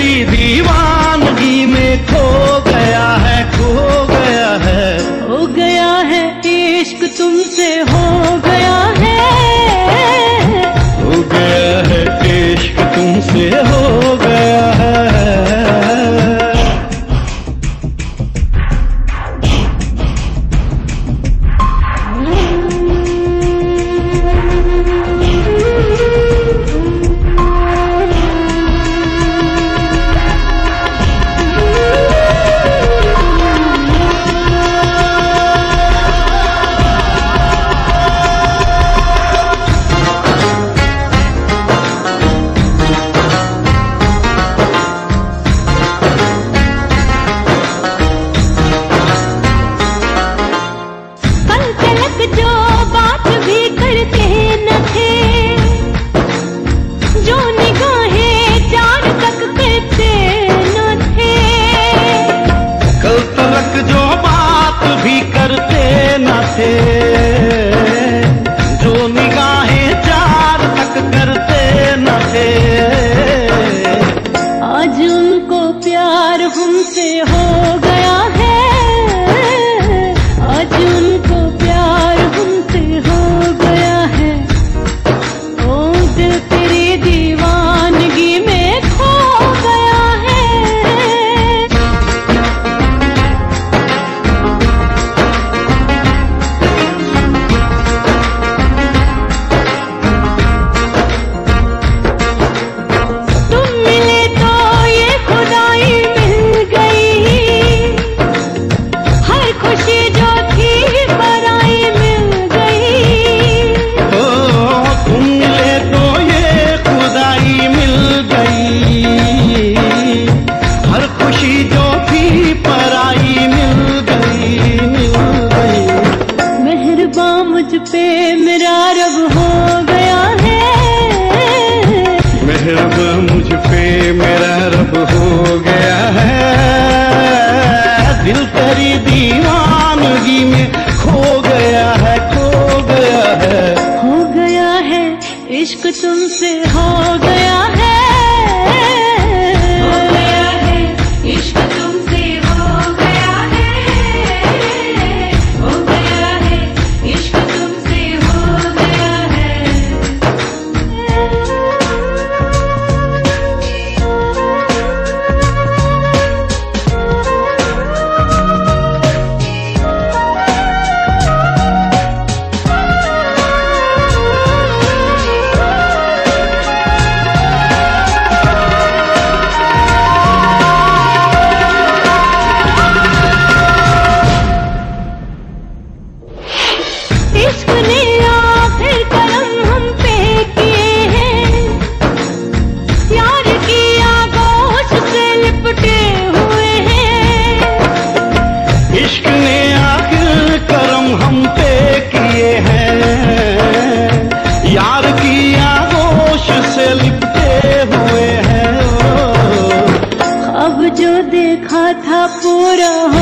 तेरी दीवानगी में खो गया है खो गया है। हो गया है इश्क तुमसे हो गया है। हो गया है इश्क तुमसे हो भरी दीवानगी में खो गया है, खो गया है। खो गया है, इश्क तुमसे हो पूरा